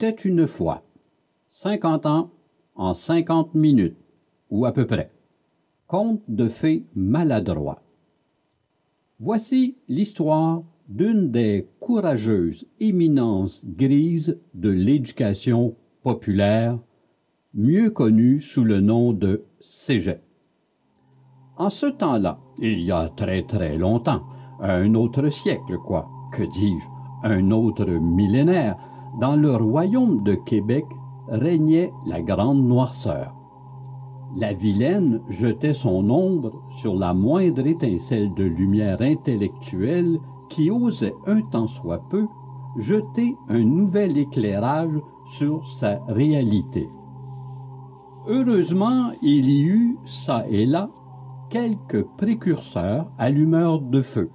Était une fois. Cinquante ans en cinquante minutes, ou à peu près. Conte de fées maladroit. Voici l'histoire d'une des courageuses éminences grises de l'éducation populaire, mieux connue sous le nom de Cégep. En ce temps-là, il y a très très longtemps, un autre siècle quoi, que dis-je, un autre millénaire, dans le royaume de Québec régnait la grande noirceur. La vilaine jetait son ombre sur la moindre étincelle de lumière intellectuelle qui osait un tant soit peu jeter un nouvel éclairage sur sa réalité. Heureusement, il y eut, ça et là, quelques précurseurs allumeurs de feu.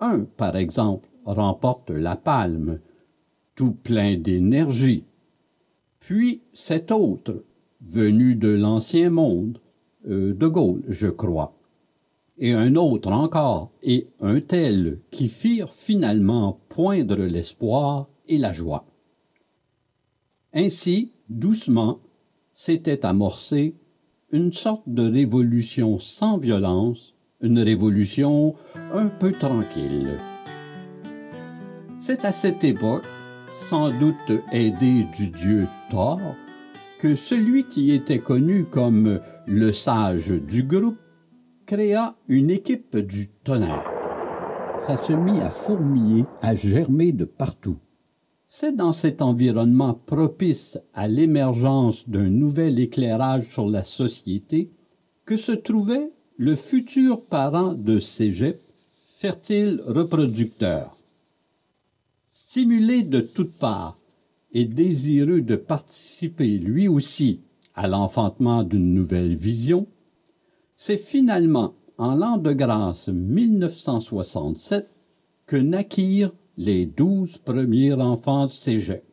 Un, par exemple, remporte la palme, tout plein d'énergie. Puis cet autre, venu de l'ancien monde, euh, de Gaulle, je crois, et un autre encore, et un tel, qui firent finalement poindre l'espoir et la joie. Ainsi, doucement, s'était amorcée une sorte de révolution sans violence, une révolution un peu tranquille. C'est à cette époque, sans doute aidé du dieu Thor, que celui qui était connu comme le sage du groupe créa une équipe du tonnerre. Ça se mit à fourmiller, à germer de partout. C'est dans cet environnement propice à l'émergence d'un nouvel éclairage sur la société que se trouvait le futur parent de Cégep, fertile reproducteur. Stimulé de toutes parts et désireux de participer lui aussi à l'enfantement d'une nouvelle vision, c'est finalement en l'an de grâce 1967 que naquirent les douze premiers enfants de cégep.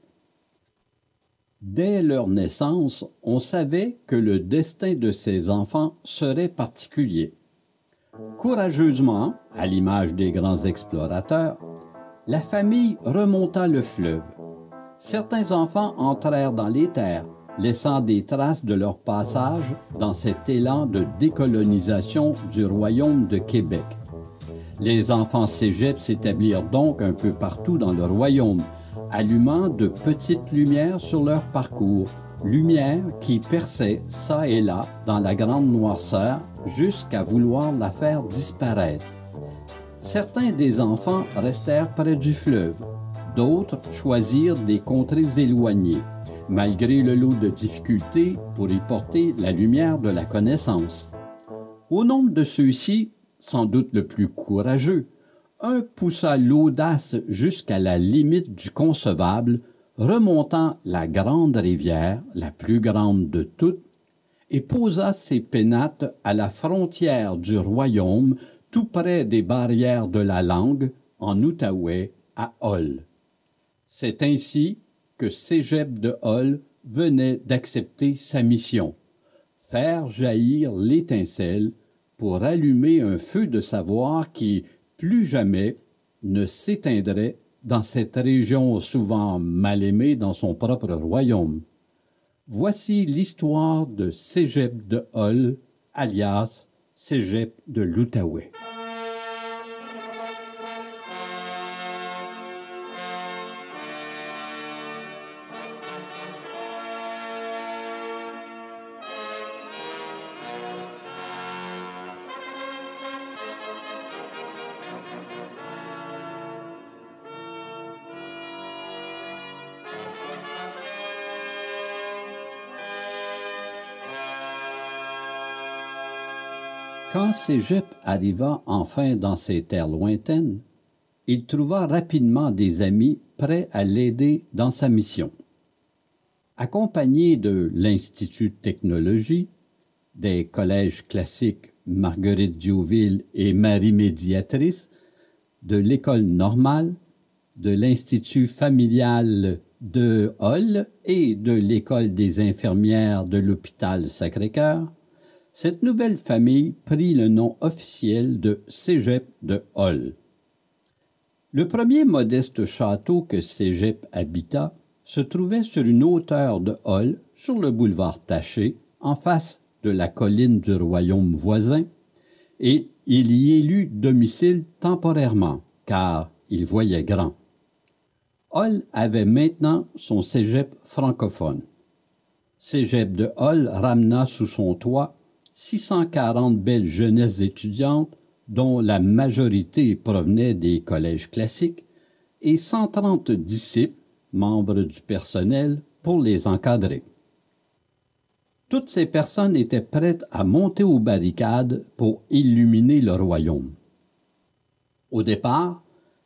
Dès leur naissance, on savait que le destin de ces enfants serait particulier. Courageusement, à l'image des grands explorateurs, la famille remonta le fleuve. Certains enfants entrèrent dans les terres, laissant des traces de leur passage dans cet élan de décolonisation du royaume de Québec. Les enfants cégep s'établirent donc un peu partout dans le royaume, allumant de petites lumières sur leur parcours, lumières qui perçaient çà et là dans la grande noirceur jusqu'à vouloir la faire disparaître. Certains des enfants restèrent près du fleuve, d'autres choisirent des contrées éloignées, malgré le lot de difficultés pour y porter la lumière de la connaissance. Au nombre de ceux-ci, sans doute le plus courageux, un poussa l'audace jusqu'à la limite du concevable, remontant la grande rivière, la plus grande de toutes, et posa ses pénates à la frontière du royaume, près des barrières de la langue, en Outaouais, à Hall. C'est ainsi que Cégep de Hall venait d'accepter sa mission, faire jaillir l'étincelle pour allumer un feu de savoir qui, plus jamais, ne s'éteindrait dans cette région souvent mal aimée dans son propre royaume. Voici l'histoire de Cégep de Hall, alias Cégep de l'Outaouais. Quand Cégep arriva enfin dans ces terres lointaines, il trouva rapidement des amis prêts à l'aider dans sa mission. Accompagné de l'Institut de technologie, des collèges classiques Marguerite Diouville et Marie Médiatrice, de l'école normale, de l'Institut familial de Hall et de l'école des infirmières de l'hôpital Sacré-Cœur, cette nouvelle famille prit le nom officiel de Cégep de Hall. Le premier modeste château que Cégep habita se trouvait sur une hauteur de Hall, sur le boulevard Taché, en face de la colline du royaume voisin, et il y élut domicile temporairement, car il voyait grand. Hall avait maintenant son cégep francophone. Cégep de Hall ramena sous son toit 640 belles jeunesses étudiantes, dont la majorité provenait des collèges classiques, et 130 disciples, membres du personnel, pour les encadrer. Toutes ces personnes étaient prêtes à monter aux barricades pour illuminer le royaume. Au départ,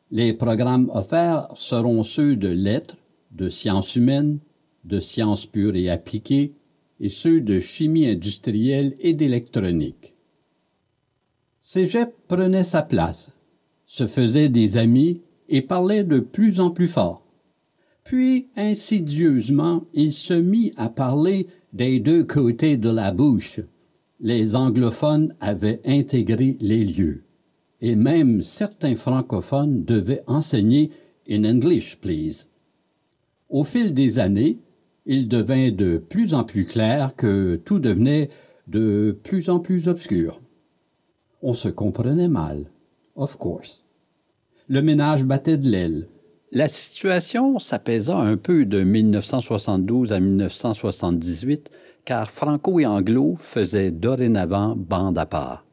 les programmes offerts seront ceux de lettres, de sciences humaines, de sciences pures et appliquées, et ceux de chimie industrielle et d'électronique. Cégep prenait sa place, se faisait des amis et parlait de plus en plus fort. Puis, insidieusement, il se mit à parler des deux côtés de la bouche. Les anglophones avaient intégré les lieux, et même certains francophones devaient enseigner in English, please. Au fil des années, il devint de plus en plus clair que tout devenait de plus en plus obscur. On se comprenait mal, of course. Le ménage battait de l'aile. La situation s'apaisa un peu de 1972 à 1978, car Franco et Anglo faisaient dorénavant bande à part.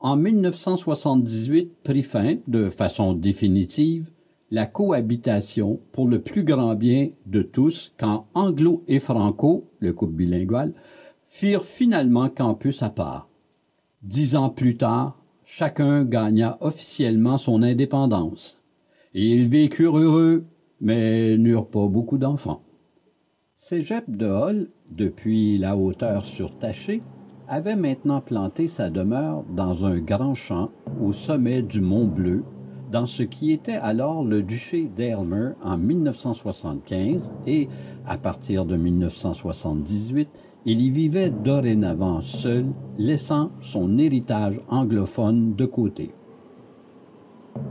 En 1978 prit fin, de façon définitive, la cohabitation pour le plus grand bien de tous quand Anglo et Franco, le couple bilingual, firent finalement campus à part. Dix ans plus tard, chacun gagna officiellement son indépendance. Ils vécurent heureux, mais n'eurent pas beaucoup d'enfants. Cégep de Hall, depuis la hauteur surtachée, avait maintenant planté sa demeure dans un grand champ au sommet du Mont Bleu, dans ce qui était alors le duché d'Aylmer en 1975 et, à partir de 1978, il y vivait dorénavant seul, laissant son héritage anglophone de côté.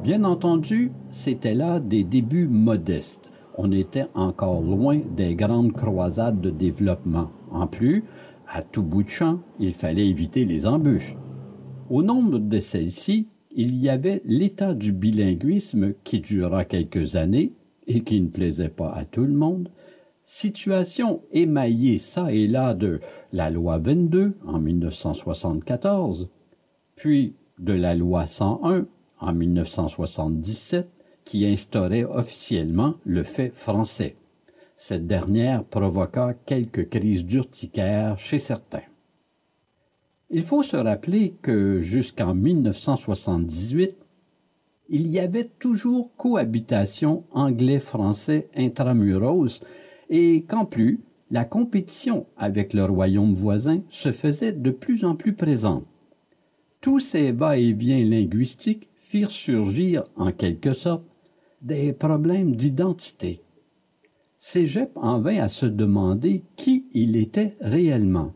Bien entendu, c'était là des débuts modestes. On était encore loin des grandes croisades de développement. En plus, à tout bout de champ, il fallait éviter les embûches. Au nombre de celles-ci, il y avait l'état du bilinguisme qui dura quelques années et qui ne plaisait pas à tout le monde, situation émaillée ça et là de la loi 22 en 1974, puis de la loi 101 en 1977 qui instaurait officiellement le fait français. Cette dernière provoqua quelques crises d'urticaire chez certains. Il faut se rappeler que jusqu'en 1978, il y avait toujours cohabitation anglais-français intramuros et qu'en plus, la compétition avec le royaume voisin se faisait de plus en plus présente. Tous ces va-et-vient linguistiques firent surgir, en quelque sorte, des problèmes d'identité. Cégep en vint à se demander qui il était réellement.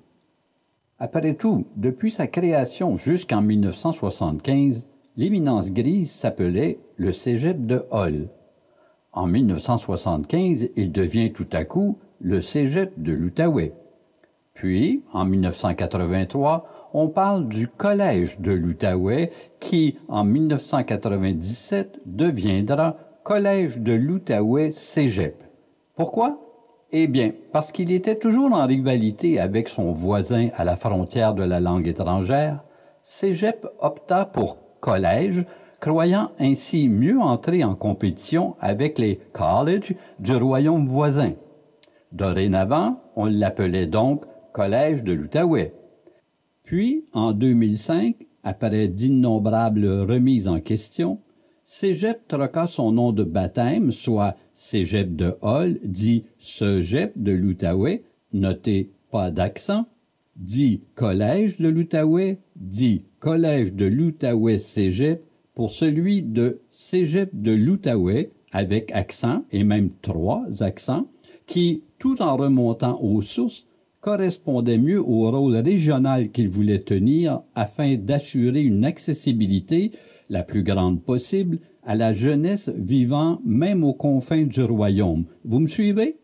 Après tout, depuis sa création jusqu'en 1975, l'éminence grise s'appelait le Cégep de Hall. En 1975, il devient tout à coup le Cégep de l'Outaouais. Puis, en 1983, on parle du Collège de l'Outaouais qui, en 1997, deviendra Collège de l'Outaouais Cégep. Pourquoi? Eh bien, parce qu'il était toujours en rivalité avec son voisin à la frontière de la langue étrangère, Cégep opta pour collège, croyant ainsi mieux entrer en compétition avec les colleges du royaume voisin. Dorénavant, on l'appelait donc Collège de l'Outaouais. Puis, en 2005, après d'innombrables remises en question, Cégep troqua son nom de baptême, soit Cégep de Hall, dit Cégep de l'Outaouais, noté pas d'accent, dit Collège de l'Outaouais, dit Collège de l'Outaouais Cégep, pour celui de Cégep de l'Outaouais, avec accent, et même trois accents, qui, tout en remontant aux sources, correspondait mieux au rôle régional qu'il voulait tenir afin d'assurer une accessibilité la plus grande possible à la jeunesse vivant même aux confins du royaume. Vous me suivez?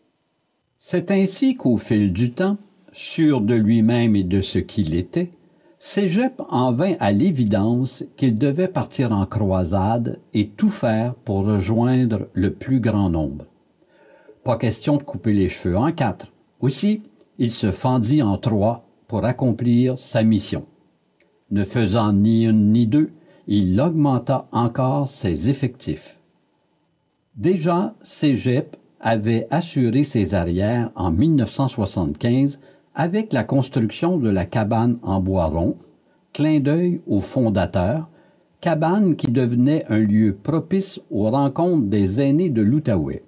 C'est ainsi qu'au fil du temps, sûr de lui-même et de ce qu'il était, Cégep en vint à l'évidence qu'il devait partir en croisade et tout faire pour rejoindre le plus grand nombre. Pas question de couper les cheveux en quatre. Aussi, il se fendit en trois pour accomplir sa mission. Ne faisant ni une ni deux, il augmenta encore ses effectifs. Déjà, Cégep avait assuré ses arrières en 1975 avec la construction de la cabane en bois rond, clin d'œil au fondateur, cabane qui devenait un lieu propice aux rencontres des aînés de l'Outaouais.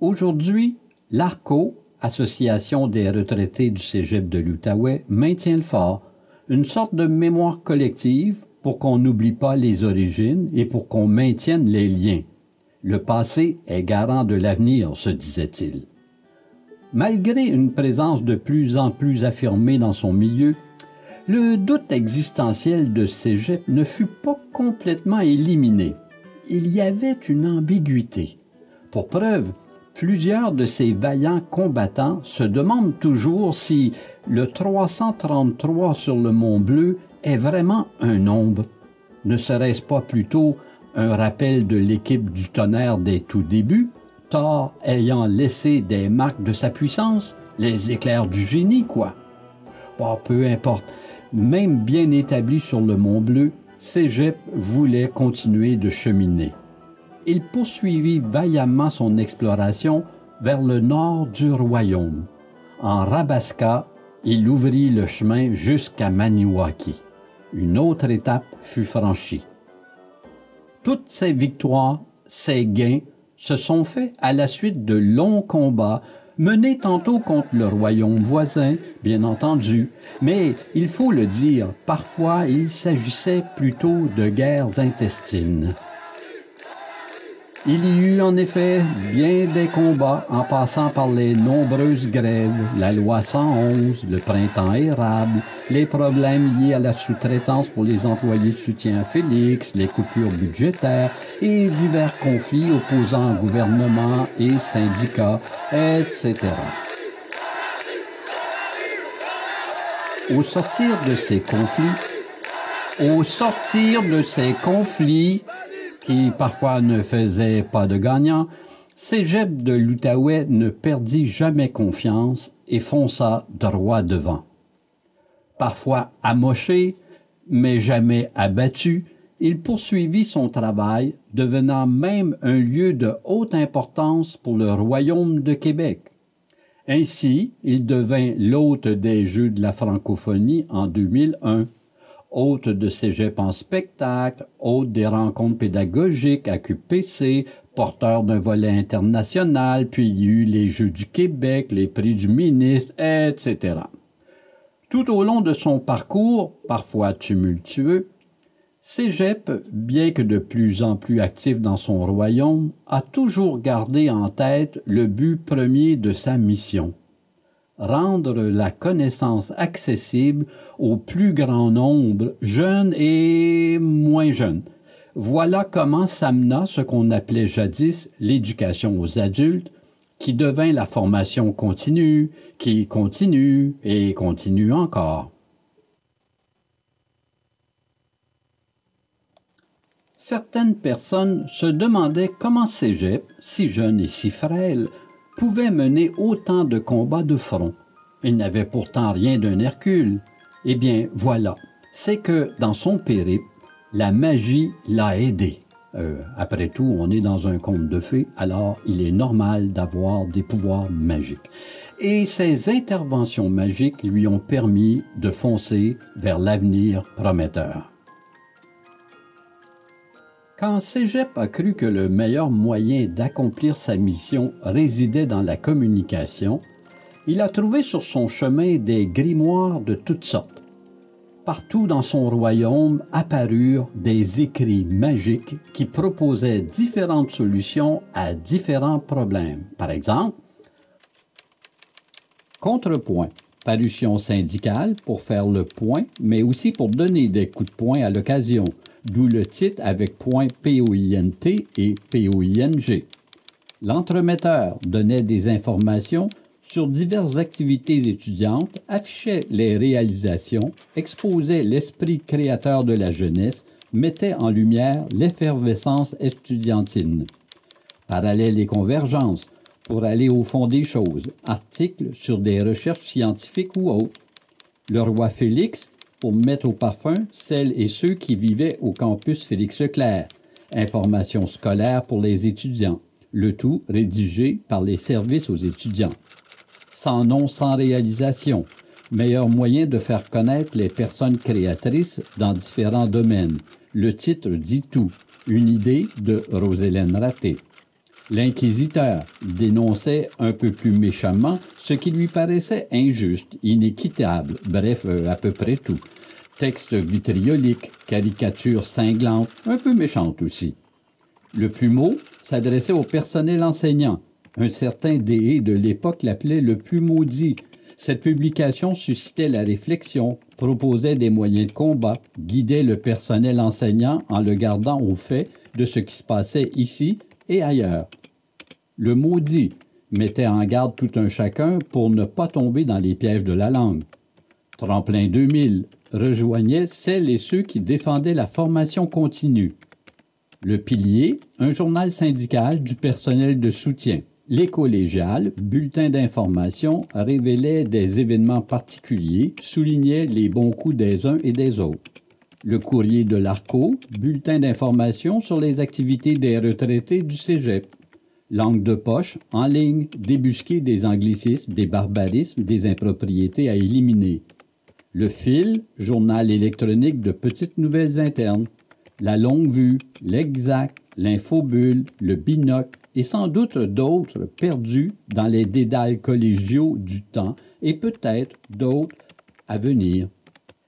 Aujourd'hui, l'ARCO, Association des retraités du Cégep de l'Outaouais, maintient le fort, une sorte de mémoire collective pour qu'on n'oublie pas les origines et pour qu'on maintienne les liens. Le passé est garant de l'avenir, se disait-il. Malgré une présence de plus en plus affirmée dans son milieu, le doute existentiel de Cégep ne fut pas complètement éliminé. Il y avait une ambiguïté. Pour preuve, plusieurs de ces vaillants combattants se demandent toujours si le 333 sur le Mont Bleu est vraiment un nombre. Ne serait-ce pas plutôt un rappel de l'équipe du tonnerre des tout débuts, Thor ayant laissé des marques de sa puissance, les éclairs du génie, quoi. Bon, peu importe. Même bien établi sur le Mont Bleu, Cégep voulait continuer de cheminer. Il poursuivit vaillamment son exploration vers le nord du royaume. En Rabaska, il ouvrit le chemin jusqu'à Maniwaki. Une autre étape fut franchie. Toutes ces victoires, ces gains, se sont faits à la suite de longs combats menés tantôt contre le royaume voisin, bien entendu, mais il faut le dire, parfois il s'agissait plutôt de guerres intestines. Il y eut en effet bien des combats en passant par les nombreuses grèves, la loi 111, le printemps érable, les problèmes liés à la sous-traitance pour les employés de soutien à Félix, les coupures budgétaires et divers conflits opposant gouvernement et syndicats, etc. Au sortir de ces conflits, au sortir de ces conflits, qui parfois ne faisait pas de gagnant, Cégep de l'Outaouais ne perdit jamais confiance et fonça droit devant. Parfois amoché, mais jamais abattu, il poursuivit son travail, devenant même un lieu de haute importance pour le Royaume de Québec. Ainsi, il devint l'hôte des Jeux de la francophonie en 2001 hôte de cégep en spectacle, hôte des rencontres pédagogiques à QPC, porteur d'un volet international, puis il y eut les Jeux du Québec, les prix du ministre, etc. Tout au long de son parcours, parfois tumultueux, Cégep, bien que de plus en plus actif dans son royaume, a toujours gardé en tête le but premier de sa mission rendre la connaissance accessible au plus grand nombre, jeunes et moins jeunes. Voilà comment s'amena ce qu'on appelait jadis l'éducation aux adultes, qui devint la formation continue, qui continue et continue encore. Certaines personnes se demandaient comment Cégep, si jeune et si frêle, pouvait mener autant de combats de front. Il n'avait pourtant rien d'un Hercule. Eh bien, voilà, c'est que dans son périple, la magie l'a aidé. Euh, après tout, on est dans un conte de fées, alors il est normal d'avoir des pouvoirs magiques. Et ces interventions magiques lui ont permis de foncer vers l'avenir prometteur. Quand Cégep a cru que le meilleur moyen d'accomplir sa mission résidait dans la communication, il a trouvé sur son chemin des grimoires de toutes sortes. Partout dans son royaume apparurent des écrits magiques qui proposaient différentes solutions à différents problèmes. Par exemple, Contrepoint, parution syndicale pour faire le point, mais aussi pour donner des coups de poing à l'occasion d'où le titre avec point P-O-I-N-T et P-O-I-N-G. L'entremetteur donnait des informations sur diverses activités étudiantes, affichait les réalisations, exposait l'esprit créateur de la jeunesse, mettait en lumière l'effervescence estudiantine. Parallèles et convergences, pour aller au fond des choses, articles sur des recherches scientifiques ou autres. Le roi Félix, pour mettre au parfum celles et ceux qui vivaient au campus Félix Leclerc. Informations scolaires pour les étudiants. Le tout rédigé par les services aux étudiants. Sans nom, sans réalisation. Meilleur moyen de faire connaître les personnes créatrices dans différents domaines. Le titre dit tout. Une idée de Rosélène Raté. L'inquisiteur dénonçait un peu plus méchamment ce qui lui paraissait injuste, inéquitable, bref, euh, à peu près tout. Texte vitriolique, caricature cinglante, un peu méchante aussi. Le plumeau s'adressait au personnel enseignant. Un certain DE de l'époque l'appelait le plus maudit. Cette publication suscitait la réflexion, proposait des moyens de combat, guidait le personnel enseignant en le gardant au fait de ce qui se passait ici et ailleurs. Le maudit mettait en garde tout un chacun pour ne pas tomber dans les pièges de la langue. Tremplin 2000 rejoignait celles et ceux qui défendaient la formation continue. Le Pilier, un journal syndical du personnel de soutien. Les collégiales, bulletins d'information, révélaient des événements particuliers, soulignaient les bons coups des uns et des autres le courrier de l'ARCO, bulletin d'information sur les activités des retraités du Cégep. Langue de poche, en ligne, débusquer des anglicismes, des barbarismes, des impropriétés à éliminer. Le fil, journal électronique de petites nouvelles internes. La longue vue, l'exact, l'infobulle, le binocle et sans doute d'autres perdus dans les dédales collégiaux du temps et peut-être d'autres à venir.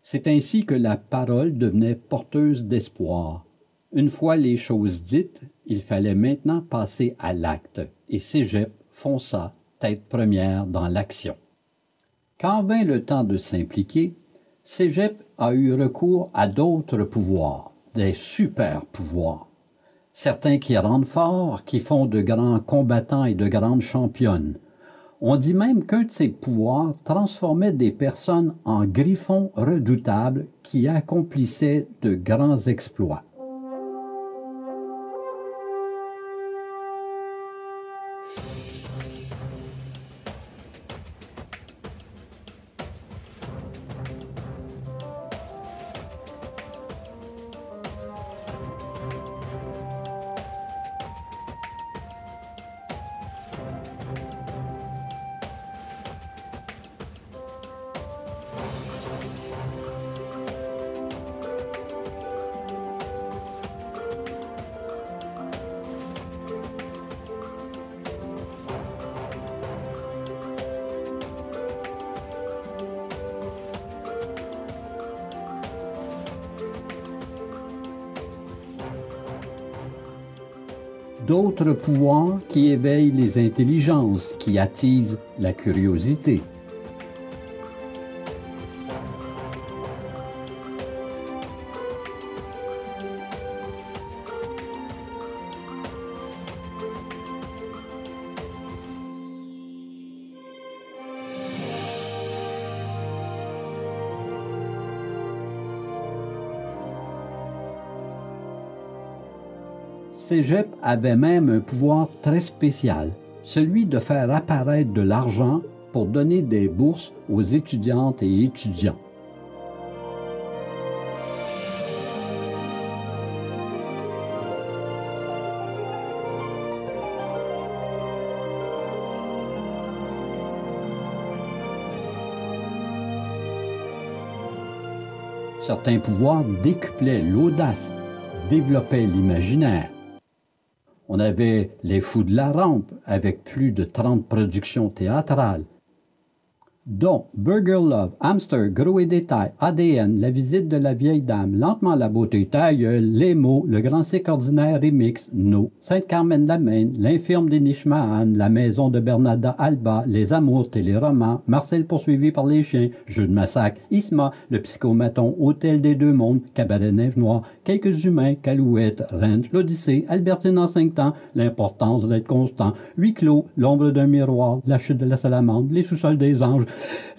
C'est ainsi que la parole devenait porteuse d'espoir. Une fois les choses dites, il fallait maintenant passer à l'acte, et Cégep fonça, tête première, dans l'action. Quand vint le temps de s'impliquer, Cégep a eu recours à d'autres pouvoirs, des super-pouvoirs. Certains qui rendent fort, qui font de grands combattants et de grandes championnes, on dit même qu'un de ses pouvoirs transformait des personnes en griffons redoutables qui accomplissaient de grands exploits. D'autres pouvoirs qui éveillent les intelligences, qui attisent la curiosité. Avait même un pouvoir très spécial, celui de faire apparaître de l'argent pour donner des bourses aux étudiantes et étudiants. Certains pouvoirs décuplaient l'audace, développaient l'imaginaire. On avait Les Fous de la Rampe avec plus de 30 productions théâtrales. Dont Burger Love, Hamster, Gros et Détail, ADN, La visite de la vieille dame, Lentement la beauté, Taille, Les mots, Le grand cycle ordinaire remix, No, Sainte-Carmen de la Maine, L'infirme des La maison de Bernarda Alba, Les amours, Téléromans, Marcel poursuivi par les chiens, Jeu de massacre, Isma, Le psychomaton, Hôtel des deux mondes, Cabaret Neige Noire, Quelques humains, Calouette, Ranch, L'Odyssée, Albertine en cinq temps, L'importance d'être constant, Huit clos, L'ombre d'un miroir, La chute de la salamandre, Les sous-sols des anges,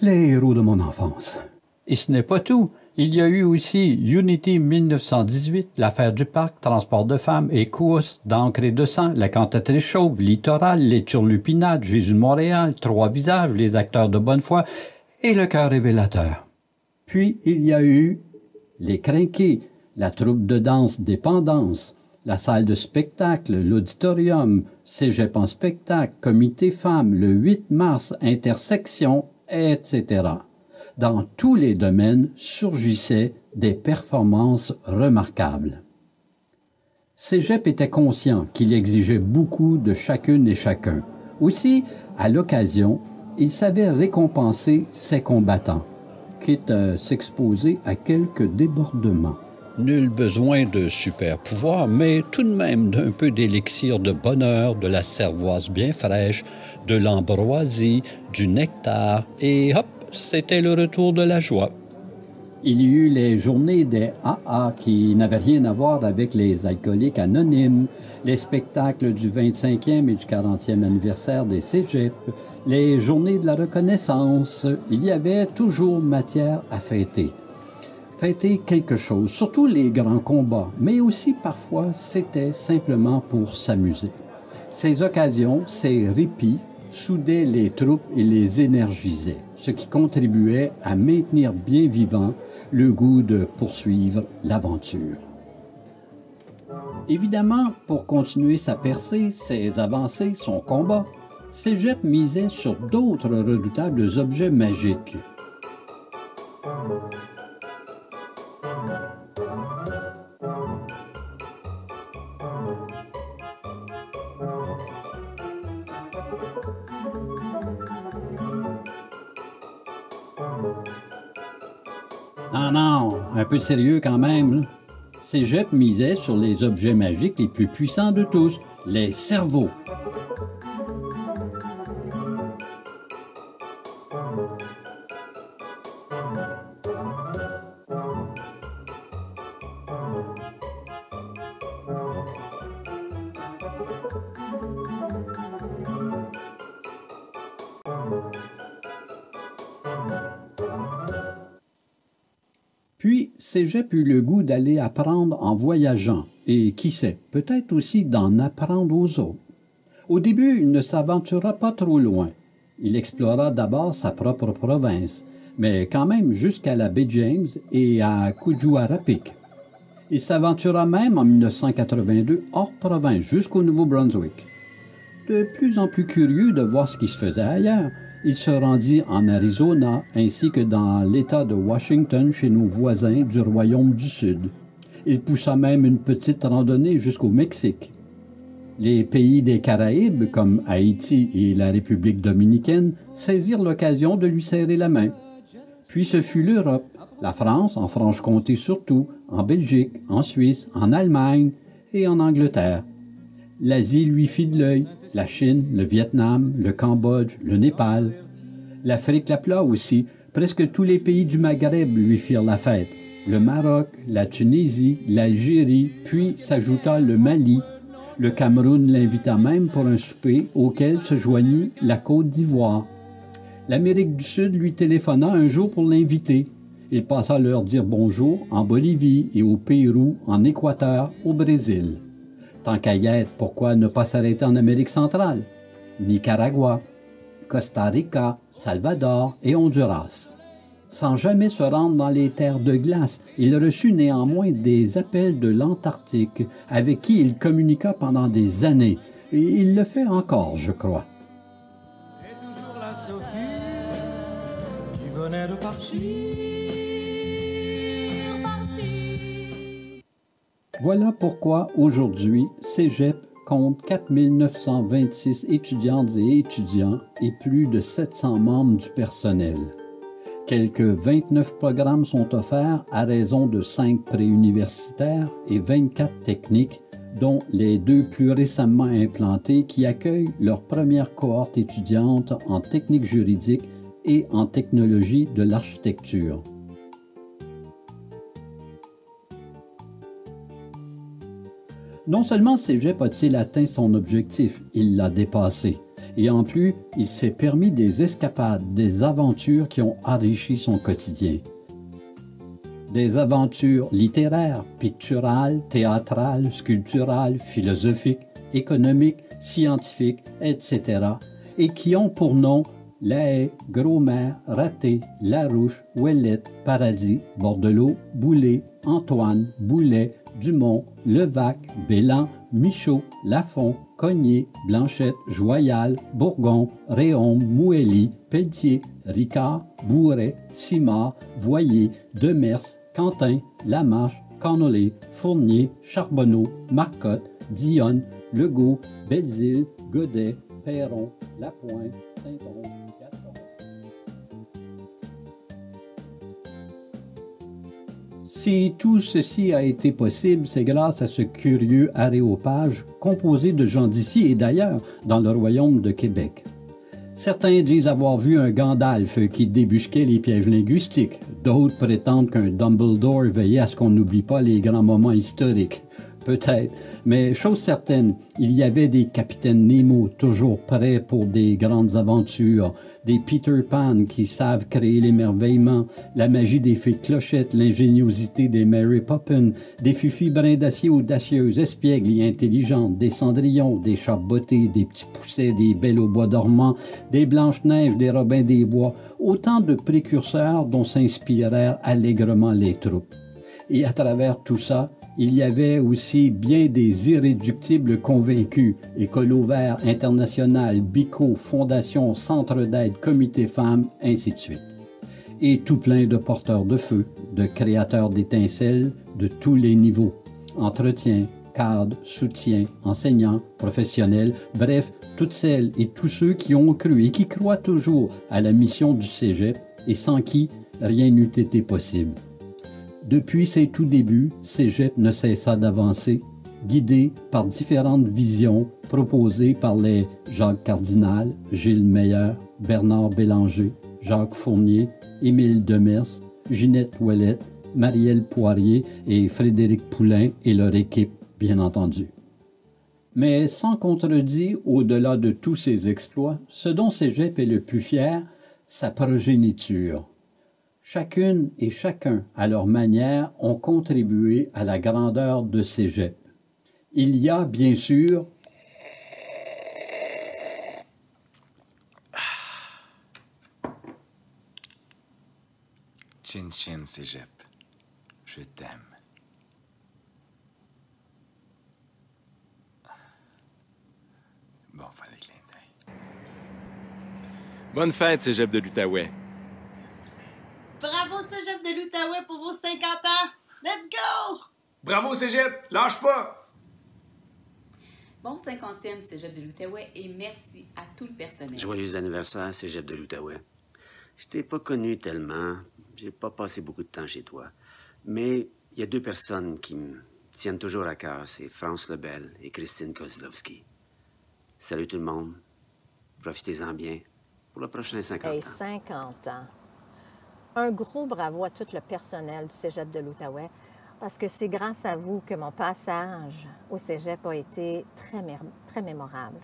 les héros de mon enfance. Et ce n'est pas tout. Il y a eu aussi Unity 1918, l'affaire du parc, Transport de femmes et course, d'encre et de sang, La cantatrice chauve, Littoral, Les turlupinades, Jésus de Montréal, Trois visages, Les acteurs de bonne foi et Le cœur révélateur. Puis il y a eu Les crinqués, la troupe de danse Dépendance, la salle de spectacle, l'auditorium, Cégep en spectacle, comité femmes, le 8 mars, intersection etc. Dans tous les domaines surgissaient des performances remarquables. Cégep était conscient qu'il exigeait beaucoup de chacune et chacun. Aussi, à l'occasion, il savait récompenser ses combattants, quitte à s'exposer à quelques débordements. Nul besoin de super pouvoir, mais tout de même d'un peu d'élixir de bonheur, de la cervoise bien fraîche, de l'ambroisie, du nectar, et hop, c'était le retour de la joie. Il y eut les journées des AA qui n'avaient rien à voir avec les alcooliques anonymes, les spectacles du 25e et du 40e anniversaire des cégeps, les journées de la reconnaissance. Il y avait toujours matière à fêter. Fêter quelque chose, surtout les grands combats, mais aussi parfois c'était simplement pour s'amuser. Ces occasions, ces répits, soudait les troupes et les énergisait, ce qui contribuait à maintenir bien vivant le goût de poursuivre l'aventure. Évidemment, pour continuer sa percée, ses avancées, son combat, Cégep misait sur d'autres redoutables objets magiques. Non, non, un peu sérieux quand même. Cégep misait sur les objets magiques les plus puissants de tous, les cerveaux. Cégep eut le goût d'aller apprendre en voyageant, et qui sait, peut-être aussi d'en apprendre aux autres. Au début, il ne s'aventura pas trop loin. Il explora d'abord sa propre province, mais quand même jusqu'à la baie James et à Kujuarapik. Il s'aventura même en 1982 hors province jusqu'au Nouveau-Brunswick. De plus en plus curieux de voir ce qui se faisait ailleurs, il se rendit en Arizona ainsi que dans l'État de Washington chez nos voisins du Royaume du Sud. Il poussa même une petite randonnée jusqu'au Mexique. Les pays des Caraïbes, comme Haïti et la République dominicaine, saisirent l'occasion de lui serrer la main. Puis ce fut l'Europe, la France, en Franche-Comté surtout, en Belgique, en Suisse, en Allemagne et en Angleterre. L'Asie lui fit de l'œil, la Chine, le Vietnam, le Cambodge, le Népal. L'Afrique l'appela aussi. Presque tous les pays du Maghreb lui firent la fête. Le Maroc, la Tunisie, l'Algérie, puis s'ajouta le Mali. Le Cameroun l'invita même pour un souper auquel se joignit la Côte d'Ivoire. L'Amérique du Sud lui téléphona un jour pour l'inviter. Il passa leur dire bonjour en Bolivie et au Pérou, en Équateur, au Brésil. Tant qu'à pourquoi ne pas s'arrêter en Amérique centrale? Nicaragua, Costa Rica, Salvador et Honduras. Sans jamais se rendre dans les terres de glace, il reçut néanmoins des appels de l'Antarctique, avec qui il communiqua pendant des années, et il le fait encore, je crois. Voilà pourquoi aujourd'hui, Cégep compte 4 926 étudiantes et étudiants et plus de 700 membres du personnel. Quelques 29 programmes sont offerts à raison de 5 préuniversitaires et 24 techniques, dont les deux plus récemment implantés qui accueillent leur première cohorte étudiante en technique juridique et en technologie de l'architecture. Non seulement Cégep a-t-il atteint son objectif, il l'a dépassé. Et en plus, il s'est permis des escapades, des aventures qui ont enrichi son quotidien. Des aventures littéraires, picturales, théâtrales, sculpturales, philosophiques, économiques, scientifiques, etc. et qui ont pour nom La Haye, Gros-Mère, Raté, Larouche, Ouellette, Paradis, Bordelot, Boulet, Antoine, Boulet, Dumont, Levac, Bélan, Michaud, Lafont, Cognier, Blanchette, Joyal, Bourgon, Réaume, Mouelly, Pelletier, Ricard, Bourret, Simard, Voyer, Demers, Quentin, Lamarche, Cornolé, Fournier, Charbonneau, Marcotte, Dionne, Legault, Belzile, Godet, Perron, Lapointe, Saint-Onge. Si tout ceci a été possible, c'est grâce à ce curieux aréopage composé de gens d'ici et d'ailleurs dans le royaume de Québec. Certains disent avoir vu un Gandalf qui débusquait les pièges linguistiques. D'autres prétendent qu'un Dumbledore veillait à ce qu'on n'oublie pas les grands moments historiques. Peut-être, mais chose certaine, il y avait des capitaines Nemo toujours prêts pour des grandes aventures, des Peter Pan qui savent créer l'émerveillement, la magie des fées clochettes, l'ingéniosité des Mary Poppins, des fufis brins d'acier audacieuses, espiègles et intelligentes, des cendrillons, des chats bottés, des petits poussets, des belles au bois dormant, des blanches-neiges, des robins des bois, autant de précurseurs dont s'inspirèrent allègrement les troupes. Et à travers tout ça, il y avait aussi bien des irréductibles convaincus, École Vert International, BICO, Fondation, Centre d'aide, Comité Femmes, ainsi de suite. Et tout plein de porteurs de feu, de créateurs d'étincelles de tous les niveaux. Entretien, cadre, soutien, enseignants, professionnels, bref, toutes celles et tous ceux qui ont cru et qui croient toujours à la mission du Cégep et sans qui rien n'eût été possible. Depuis ses tout débuts, Cégep ne cessa d'avancer, guidé par différentes visions proposées par les Jacques Cardinal, Gilles Meyer, Bernard Bélanger, Jacques Fournier, Émile Demers, Ginette Ouellette, Marielle Poirier et Frédéric Poulain et leur équipe, bien entendu. Mais sans contredit, au-delà de tous ces exploits, ce dont Cégep est le plus fier, sa progéniture. Chacune et chacun, à leur manière, ont contribué à la grandeur de Cégep. Il y a, bien sûr, Chin Chin Cégep, je t'aime. Bon, fallait clin d'œil. Bonne fête, Cégep de l'Outaouais. Bravo, Cégep de l'Outaouais, pour vos 50 ans! Let's go! Bravo, Cégep! Lâche pas! Bon 50e Cégep de l'Outaouais et merci à tout le personnel. Joyeux anniversaire, Cégep de l'Outaouais. Je t'ai pas connu tellement, j'ai pas passé beaucoup de temps chez toi. Mais il y a deux personnes qui me tiennent toujours à cœur, c'est France Lebel et Christine Kozlowski. Salut tout le monde. Profitez-en bien pour le prochain 50 Hey, ans. 50 ans. Un gros bravo à tout le personnel du Cégep de l'Outaouais, parce que c'est grâce à vous que mon passage au Cégep a été très, mé- très mémorable.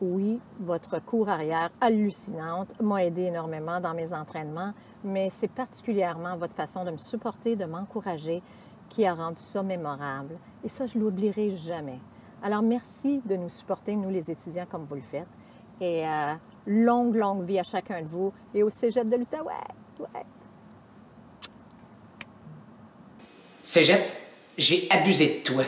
Oui, votre cour arrière hallucinante m'a aidé énormément dans mes entraînements, mais c'est particulièrement votre façon de me supporter, de m'encourager qui a rendu ça mémorable. Et ça, je l'oublierai jamais. Alors, merci de nous supporter, nous les étudiants, comme vous le faites. Et euh, longue, longue vie à chacun de vous et au Cégep de l'Outaouais. Cégep, j'ai abusé de toi.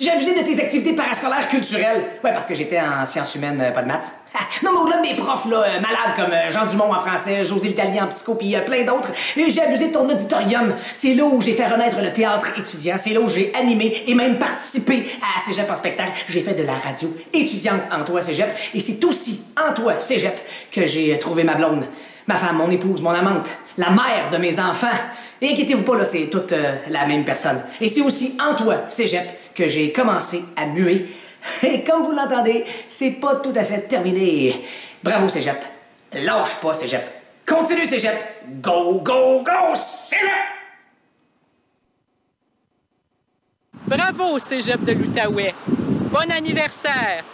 J'ai abusé de tes activités parascolaires culturelles. Ouais, parce que j'étais en sciences humaines, euh, pas de maths. Ah, non, mais au-delà de mes profs, là, euh, malades comme euh, Jean Dumont en français, José L'Italien en psycho, puis plein d'autres, j'ai abusé de ton auditorium. C'est là où j'ai fait renaître le théâtre étudiant. C'est là où j'ai animé et même participé à Cégep en spectacle. J'ai fait de la radio étudiante en toi, Cégep. Et c'est aussi en toi, Cégep, que j'ai trouvé ma blonde. Ma femme, mon épouse, mon amante, la mère de mes enfants. Et inquiétez-vous pas, là, c'est toute euh, la même personne. Et c'est aussi en toi, Cégep, que j'ai commencé à muer. Et comme vous l'entendez, c'est pas tout à fait terminé. Bravo, Cégep. Lâche pas, Cégep. Continue, Cégep. Go, go, go, Cégep! Bravo, Cégep de l'Outaouais. Bon anniversaire.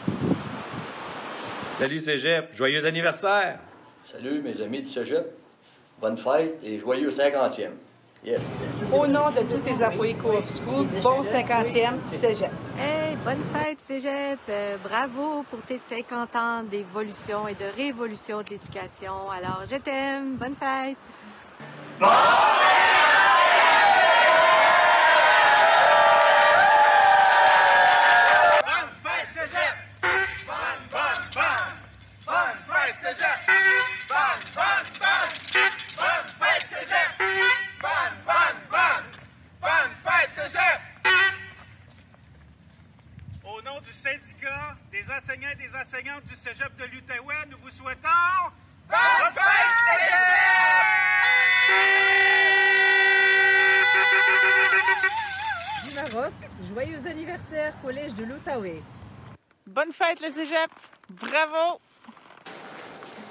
Salut Cégep, joyeux anniversaire! Salut mes amis du Cégep. Bonne fête et joyeux 50e. Yes. Au nom de tous tes employés Coop School, bon 50e Cégep. Hey, bonne fête, Cégep. Euh, bravo pour tes 50 ans d'évolution et de révolution de l'éducation. Alors, je t'aime. Bonne fête. Enseignantes du Cégep de l'Outaouais, nous vous souhaitons Bonne fête, Du Maroc, joyeux anniversaire Collège de l'Outaouais. Bonne fête, le Cégep. Bravo.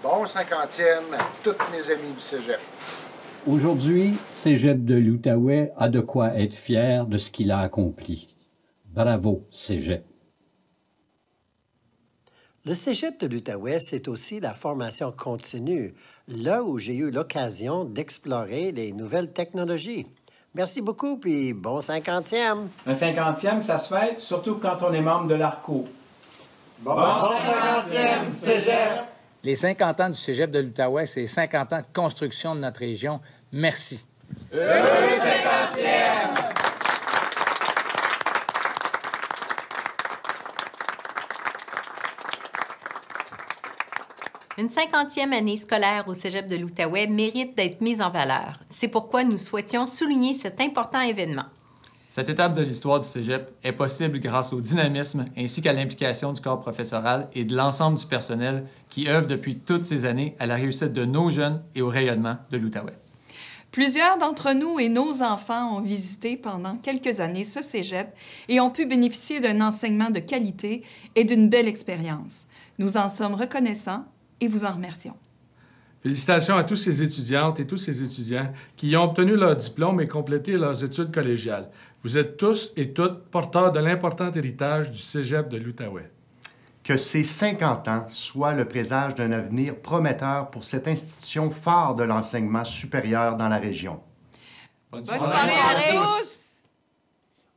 Bon 50e à tous mes amis du Cégep. Aujourd'hui, Cégep de l'Outaouais a de quoi être fier de ce qu'il a accompli. Bravo, Cégep. Le Cégep de l'Outaouais, c'est aussi la formation continue, là où j'ai eu l'occasion d'explorer les nouvelles technologies. Merci beaucoup, puis bon cinquantième. Un cinquantième, ça se fait, surtout quand on est membre de l'ARCO. Bon, cinquantième, Cégep! Les 50 ans du Cégep de l'Outaouais, c'est 50 ans de construction de notre région. Merci. Heureux cinquantième! Une cinquantième année scolaire au Cégep de l'Outaouais mérite d'être mise en valeur. C'est pourquoi nous souhaitions souligner cet important événement. Cette étape de l'histoire du Cégep est possible grâce au dynamisme ainsi qu'à l'implication du corps professoral et de l'ensemble du personnel qui œuvre depuis toutes ces années à la réussite de nos jeunes et au rayonnement de l'Outaouais. Plusieurs d'entre nous et nos enfants ont visité pendant quelques années ce cégep et ont pu bénéficier d'un enseignement de qualité et d'une belle expérience. Nous en sommes reconnaissants et vous en remercions. Félicitations à tous ces étudiantes et tous ces étudiants qui ont obtenu leur diplôme et complété leurs études collégiales. Vous êtes tous et toutes porteurs de l'important héritage du Cégep de l'Outaouais. Que ces 50 ans soient le présage d'un avenir prometteur pour cette institution phare de l'enseignement supérieur dans la région. Bonne soirée à tous!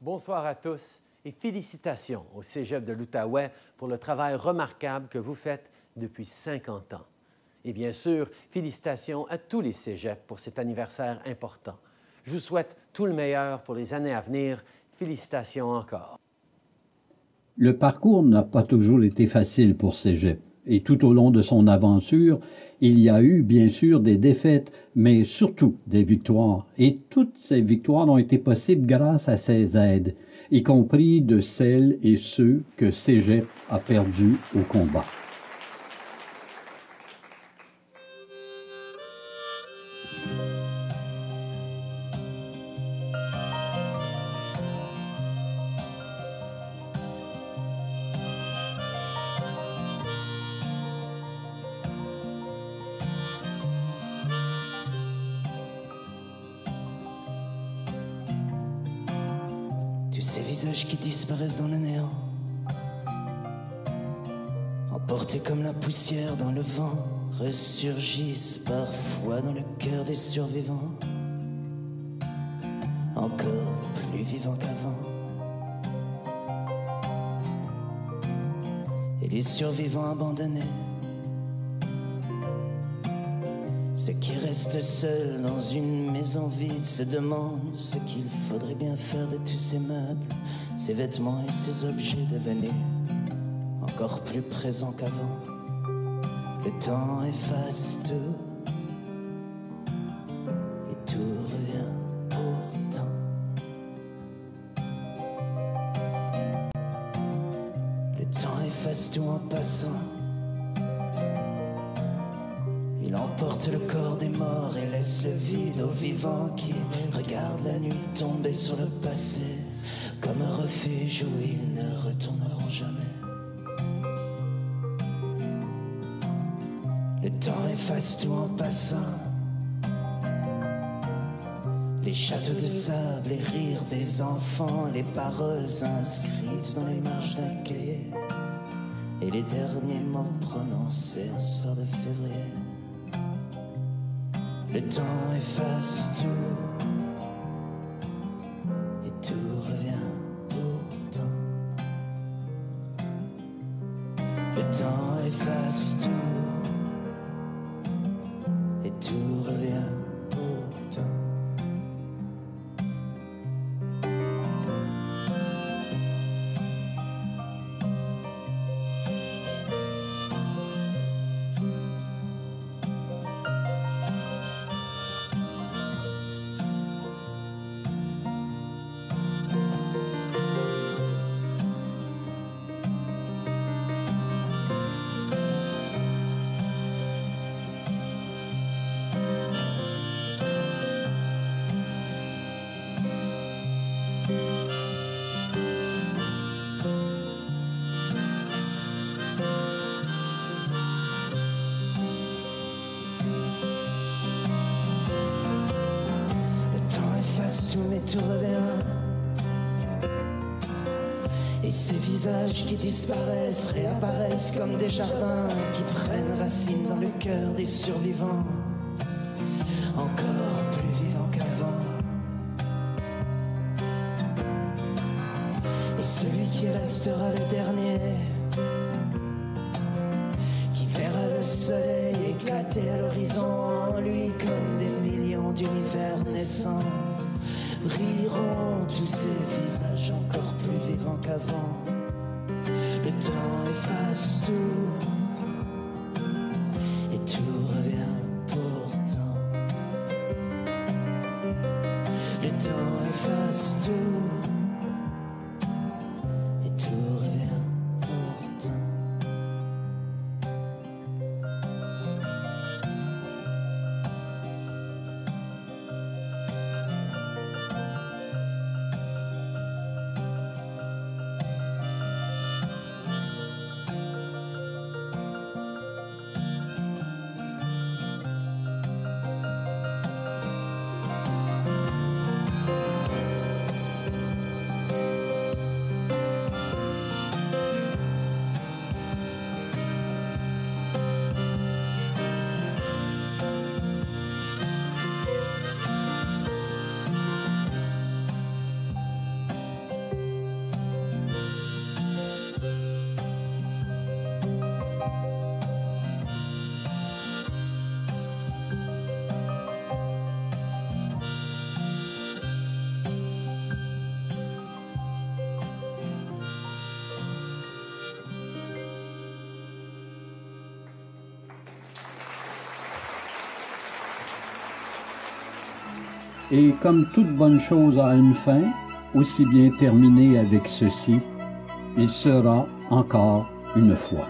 Bonsoir à tous et félicitations au Cégep de l'Outaouais pour le travail remarquable que vous faites depuis 50 ans. Et bien sûr, félicitations à tous les cégeps pour cet anniversaire important. Je vous souhaite tout le meilleur pour les années à venir. Félicitations encore. Le parcours n'a pas toujours été facile pour Cégep. Et tout au long de son aventure, il y a eu bien sûr des défaites, mais surtout des victoires. Et toutes ces victoires ont été possibles grâce à ces aides, y compris de celles et ceux que Cégep a perdus au combat. Survivants abandonnés Ceux qui restent seuls dans une maison vide se demandent ce qu'il faudrait bien faire de tous ces meubles, ces vêtements et ces objets devenus encore plus présents qu'avant. Le temps efface tout qui regardent la nuit tomber sur le passé comme un refuge où ils ne retourneront jamais. Le temps efface tout en passant. Les châteaux de sable, les rires des enfants, les paroles inscrites dans les marges d'un cahier et les derniers mots prononcés un soir de février. Le temps efface tout mais tout revient. Et ces visages qui disparaissent réapparaissent comme des jardins qui prennent racine dans le cœur des survivants. Et comme toute bonne chose a une fin, aussi bien terminer avec ceci, il sera encore une fois.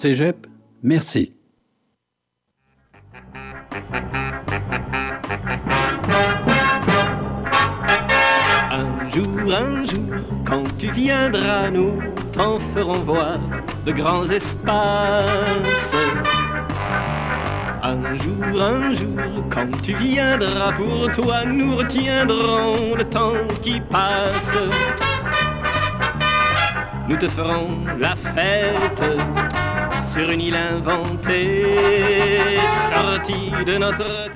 Cégep, merci. Un jour, un jour, quand tu viendras, nous t'en ferons voir de grands espaces. Un jour, un jour, quand tu viendras, pour toi nous retiendrons le temps qui passe. Nous te ferons la fête sur une île inventée, sortie de notre.